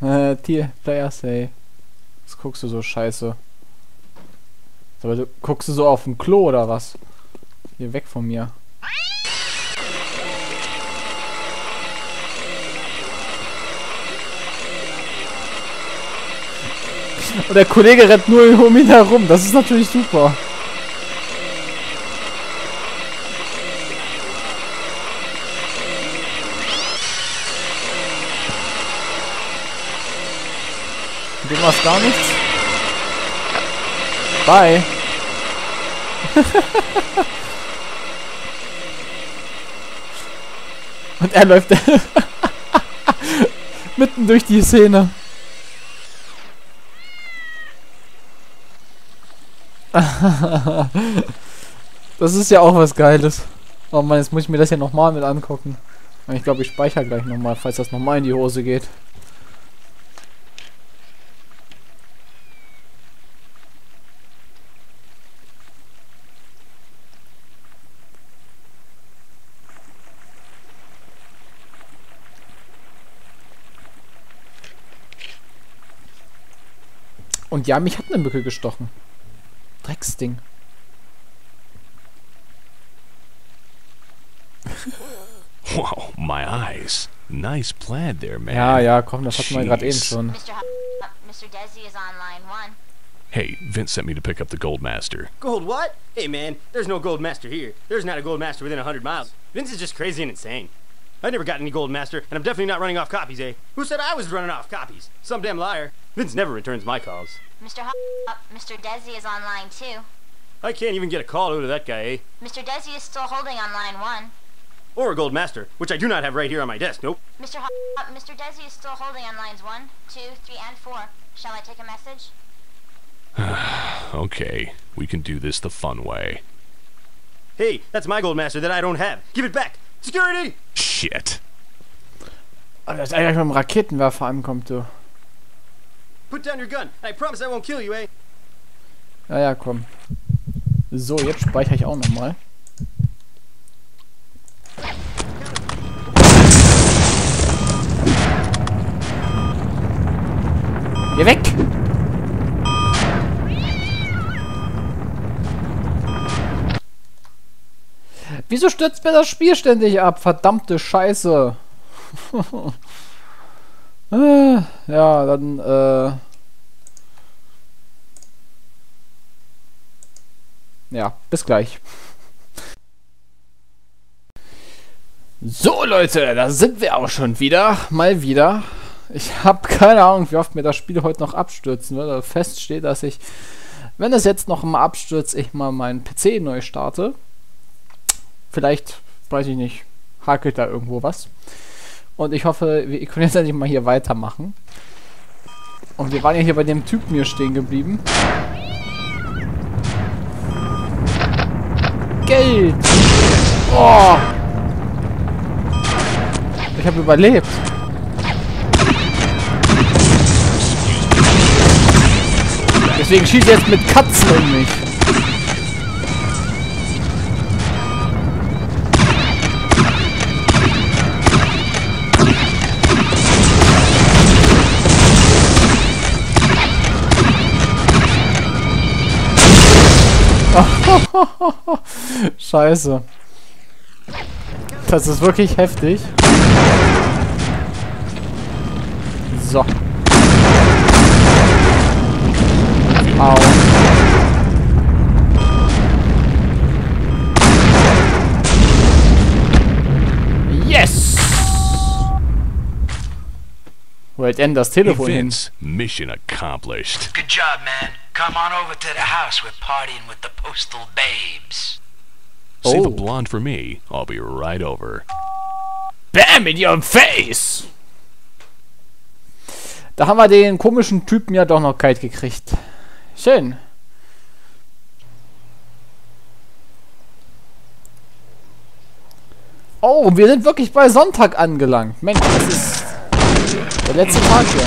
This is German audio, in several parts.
Äh, Tier, Player Say. Was guckst du so scheiße? Aber du guckst du so auf dem Klo oder was? Hier weg von mir. Und der Kollege rennt nur um ihn herum. Das ist natürlich super. Du machst gar nichts. Bye. Und er läuft mitten durch die Szene. das ist ja auch was Geiles. Oh Mann, jetzt muss ich mir das ja nochmal mit angucken. Ich glaube, ich speichere gleich nochmal, falls das nochmal in die Hose geht. Und ja, mich hat eine Mücke gestochen. Drecksding. Wow, my eyes. Nice plaid there, man. Ja, ja, komm, das hatten wir gerade eben schon. Uh, Mr. Desi is on line one. Hey, Vince sent me to pick up the Gold Master. Gold what? Hey man, there's no gold master here. There's not a gold master within a hundred miles. Vince is just crazy and insane. I never got any gold master, and I'm definitely not running off copies, eh? Who said I was running off copies? Some damn liar. Vince never returns my calls. Mr. H uh, Mr. Desi is on line two. I can't even get a call out of that guy, eh? Mr. Desi is still holding on line one. Or a gold master, which I do not have right here on my desk. Nope. Mr. H uh, Mr. Desi is still holding on lines one, two, three, and four. Shall I take a message? Okay, we can do this the fun way. Hey, that's my gold master that I don't have. Give it back. Security! Shit. Alter, dass er gleich mit dem Raketenwerfer ankommt, du. Put down your gun. I promise I won't kill you, eh? Ja, ja, komm. So, jetzt speichere ich auch nochmal. Geh weg! Wieso stürzt mir das Spiel ständig ab? Verdammte Scheiße. äh, ja, dann, äh... Ja, bis gleich. So Leute, da sind wir auch schon wieder. Mal wieder. Ich habe keine Ahnung, wie oft mir das Spiel heute noch abstürzen wird. Aber fest steht, dass ich, wenn es jetzt noch mal abstürzt, ich mal meinen PC neu starte. Vielleicht, weiß ich nicht, hakelt da irgendwo was. Und ich hoffe, wir können jetzt endlich mal hier weitermachen. Und wir waren ja hier bei dem Typen hier stehen geblieben. Geld! Oh! Ich habe überlebt. Deswegen schießt jetzt mit Katzen um mich. Scheiße. Das ist wirklich heftig. So. Au. Wo hält denn das Telefon hin? Vince, mission accomplished. Good job, man. Come on over to the house. We're partying with the postal babes. Save Oh. a blonde for me. I'll be right over. Bam in your face! Da haben wir den komischen Typen ja doch noch kalt gekriegt. Schön. Oh, wir sind wirklich bei Sonntag angelangt. Mensch, das ist der letzte Tag hier.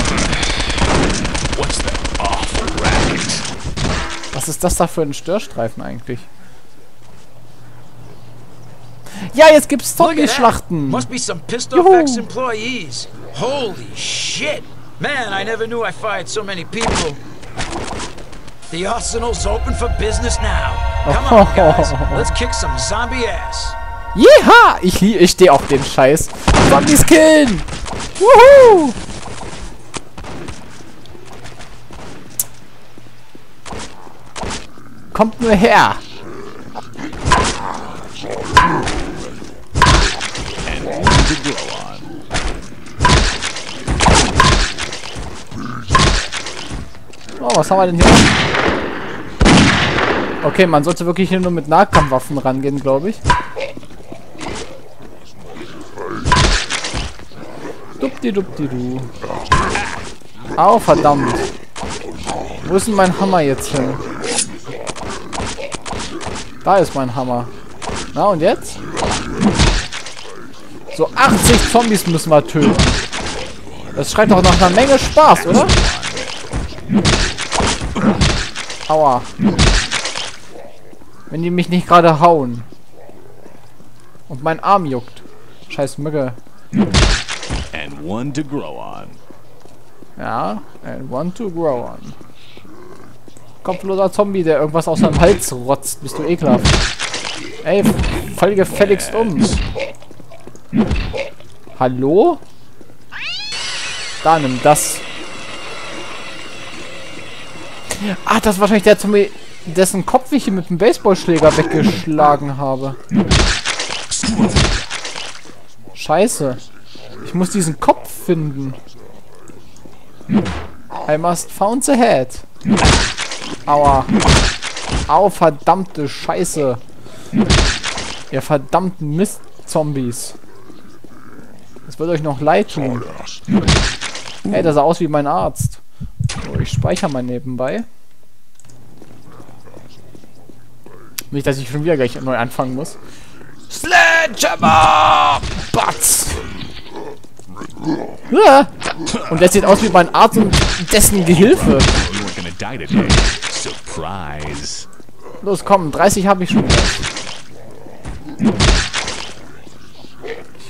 Was ist das da für ein Störstreifen eigentlich? Ja, jetzt gibt's. Zombie-Schlachten. Must be some pissed off ex-employees. Holy shit. Man, I never knew I fired so many people. The arsenal's open for business now. Come on, guys. Let's kick some zombie ass. Jeha! Ich, ich stehe auf den Scheiß. Zombies killen! Wuhu! Kommt nur her! Oh, was haben wir denn hier? Okay, man sollte wirklich hier nur mit Nahkampfwaffen rangehen, glaube ich. Dupdi-dupdi-du. Au, verdammt. Wo ist denn mein Hammer jetzt hin? Da ist mein Hammer. Na, und jetzt? So, 80 Zombies müssen wir töten. Das schreit doch nach einer Menge Spaß, oder? Aua. Wenn die mich nicht gerade hauen. Und mein Arm juckt. Scheiß Mücke. And one to grow on. Ja, and one to grow on. Kopfloser Zombie, der irgendwas aus seinem Hals rotzt. Bist du ekelhaft. Ey, fall gefälligst um. Hallo? Da, nimm das. Ah, das ist wahrscheinlich der Zombie, dessen Kopf ich hier mit dem Baseballschläger weggeschlagen habe. Scheiße. Ich muss diesen Kopf finden. I must found the head. Aua. Au, verdammte Scheiße. Ihr verdammten Mist-Zombies. Das wird euch noch leid tun. Ey, der sah aus wie mein Arzt. So, ich speichere mal nebenbei. Nicht, dass ich schon wieder gleich neu anfangen muss. Sledgehammer! Und der sieht aus wie mein Arzt und dessen Gehilfe. Los, komm, 30 habe ich schon.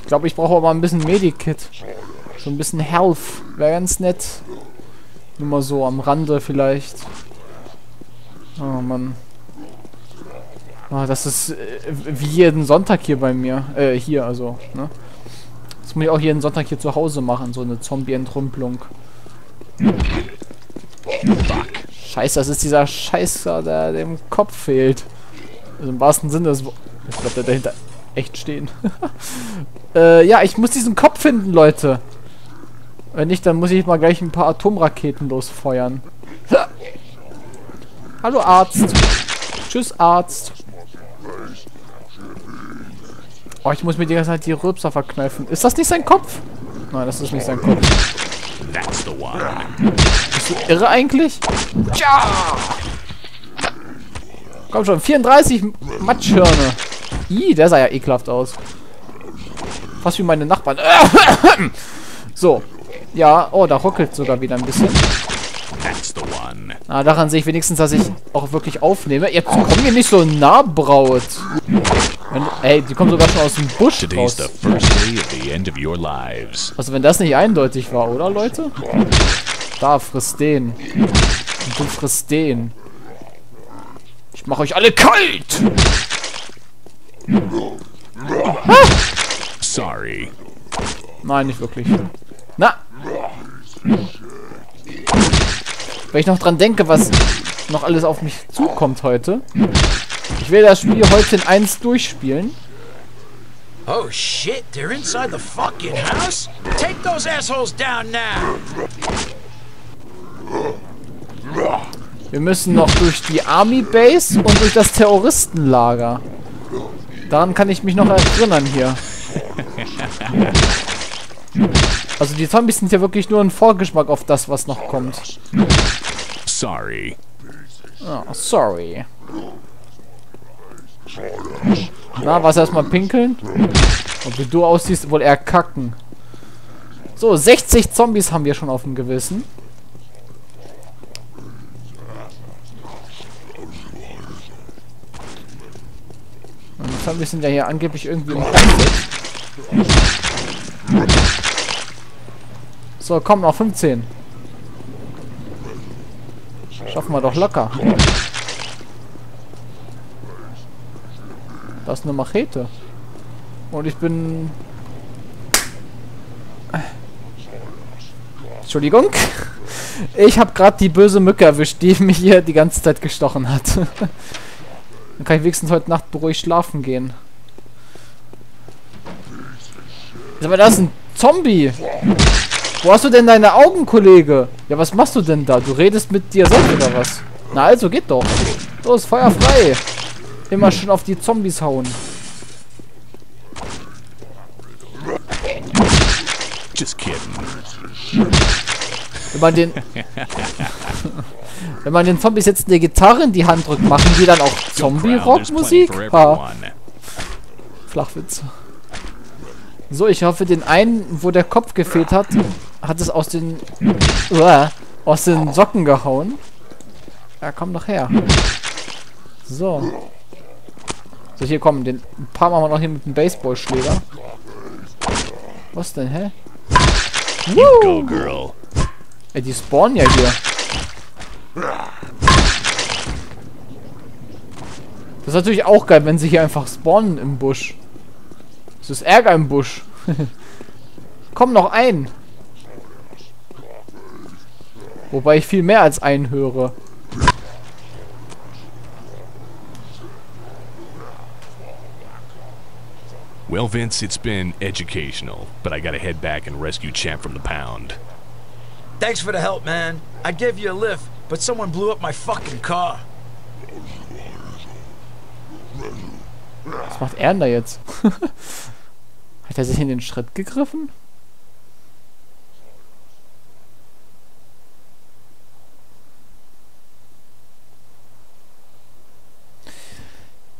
Ich glaube, ich brauche aber ein bisschen Medikit. So ein bisschen Health. Wäre ganz nett. Nur mal so am Rande vielleicht. Oh Mann. Ah, das ist äh, wie jeden Sonntag hier bei mir. Äh, hier also, ne? Das muss ich auch jeden Sonntag hier zu Hause machen, so eine Zombie-Entrümpelung. Scheiße, das ist dieser Scheißer, der dem Kopf fehlt. Also im wahrsten Sinne des Wo- Ich glaube, der dahinter echt stehen. äh, ja, ich muss diesen Kopf finden, Leute. Wenn nicht, dann muss ich mal gleich ein paar Atomraketen losfeuern. Hallo Arzt. Tschüss Arzt. Oh, ich muss mir die ganze Zeit die Rülpser verkneifen. Ist das nicht sein Kopf? Nein, das ist nicht sein Kopf. Bist du irre eigentlich? Tja! Komm schon, 34 Matschhirne. Ih, der sah ja ekelhaft aus. Fast wie meine Nachbarn. so. Ja, oh, da ruckelt sogar wieder ein bisschen. Ah, daran sehe ich wenigstens, dass ich auch wirklich aufnehme. Jetzt komm hier nicht so nah, Braut. Wenn, ey, die kommen sogar schon aus dem Busch raus. Also wenn das nicht eindeutig war, oder Leute? Da, friss den. Und du frisst den. Ich mache euch alle kalt! Sorry. Nein, nicht wirklich. Na! Wenn ich noch dran denke, was noch alles auf mich zukommt heute. Ich will das Spiel heute in 1 durchspielen. Oh shit, they're inside the fucking house? Take those assholes down now! Wir müssen noch durch die Army Base und durch das Terroristenlager. Daran kann ich mich noch erinnern hier. Also die Zombies sind ja wirklich nur ein Vorgeschmack auf das, was noch kommt. Sorry. Oh, sorry. Na, was erstmal pinkeln? Und wie du aussiehst, wohl eher kacken. So, 60 Zombies haben wir schon auf dem Gewissen. Und die Zombies sind ja hier angeblich irgendwie im Einsatz. So, komm, noch 15. Schaffen wir doch locker. Das ist eine Machete. Und ich bin... Entschuldigung. Ich habe gerade die böse Mücke erwischt, die mich hier die ganze Zeit gestochen hat. Dann kann ich wenigstens heute Nacht beruhigt schlafen gehen. Mal, das ist ein Zombie. Wo hast du denn deine Augen, Kollege? Ja, was machst du denn da? Du redest mit dir selbst oder was? Na also, geht doch. Los, Feuer frei. Immer schön auf die Zombies hauen. Just kidding. Wenn man den... wenn man den Zombies jetzt eine Gitarre in die Hand drückt, machen die dann auch Zombie-Rockmusik? Flachwitz. So, ich hoffe, den einen, wo der Kopf gefehlt hat, hat es aus den... Uah, aus den Socken gehauen. Ja, komm doch her. So. So, hier kommen. Den ein paar machen wir noch hier mit dem Baseballschläger. Was denn, hä? Girl. Ey, die spawnen ja hier. Das ist natürlich auch geil, wenn sie hier einfach spawnen im Busch. Das ist Ärger im Busch. Komm noch ein. Wobei ich viel mehr als einen höre. Well, Vince, it's been educational, but I gotta head back and rescue Champ from the pound. Thanks for the help, man. I gave you a lift, but someone blew up my fucking car. Was macht er denn da jetzt? Hat er sich in den Schritt gegriffen?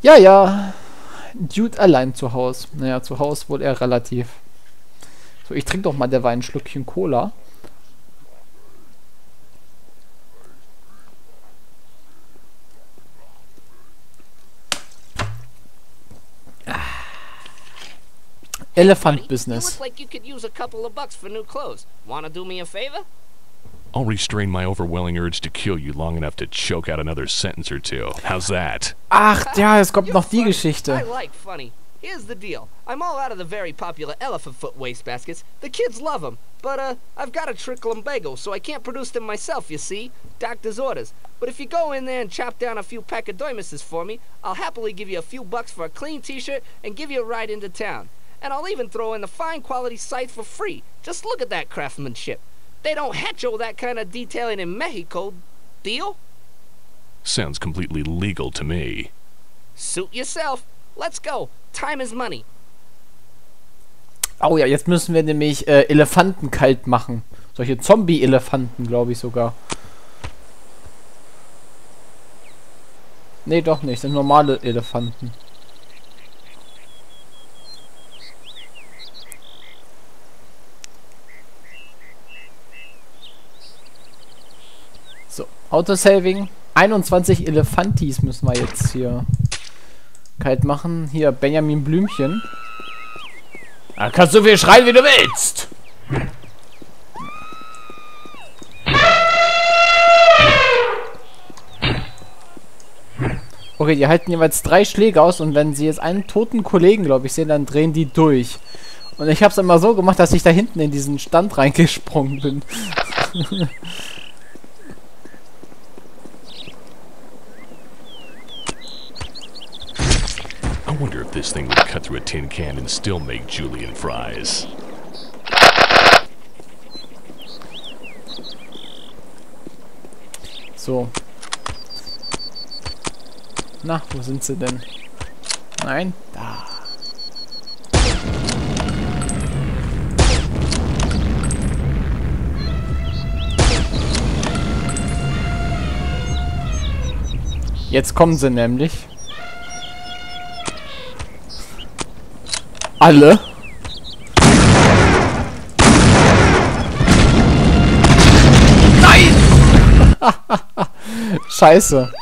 Ja, ja. Dude allein zu Hause. Naja, zu Hause wohl eher relativ. So, ich trinke doch mal derweil ein Schlückchen Cola. Elephant You Business. look like you could use a couple of bucks for new clothes. Wanna do me a favor? I'll restrain my overwhelming urge to kill you long enough to choke out another sentence or two. How's that? Ach, ja, es kommt noch die funny. I like funny. Here's the deal. I'm all out of the very popular elephant foot wastebaskets. The kids love them. But, uh, I've got a trick lumbago, so I can't produce them myself, you see? Doctor's orders. But if you go in there and chop down a few pachydermises for me, I'll happily give you a few bucks for a clean t-shirt and give you a ride into town. And I'll even throw in a fine quality site for free. Just look at that craftsmanship. They don't hatcho that kind of detailing in Mexico. Deal? Sounds completely legal to me. Suit yourself. Let's go. Time is money. Oh ja, jetzt müssen wir nämlich äh, Elefanten kalt machen. Solche Zombie-Elefanten, glaube ich sogar. Nee, doch nicht. Das sind normale Elefanten. So, Autosaving. 21 Elefantis müssen wir jetzt hier kalt machen. Hier, Benjamin Blümchen. Da kannst du viel schreien, wie du willst. Okay, die halten jeweils drei Schläge aus und wenn sie jetzt einen toten Kollegen, glaube ich, sehen, dann drehen die durch. Und ich habe es immer so gemacht, dass ich da hinten in diesen Stand reingesprungen bin. I wonder if this thing would cut through a tin can and still make Julian fries. So. Na, wo sind sie denn? Nein? Da. Jetzt kommen sie nämlich. Alle. Nein! Scheiße.